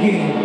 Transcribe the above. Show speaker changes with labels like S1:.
S1: again.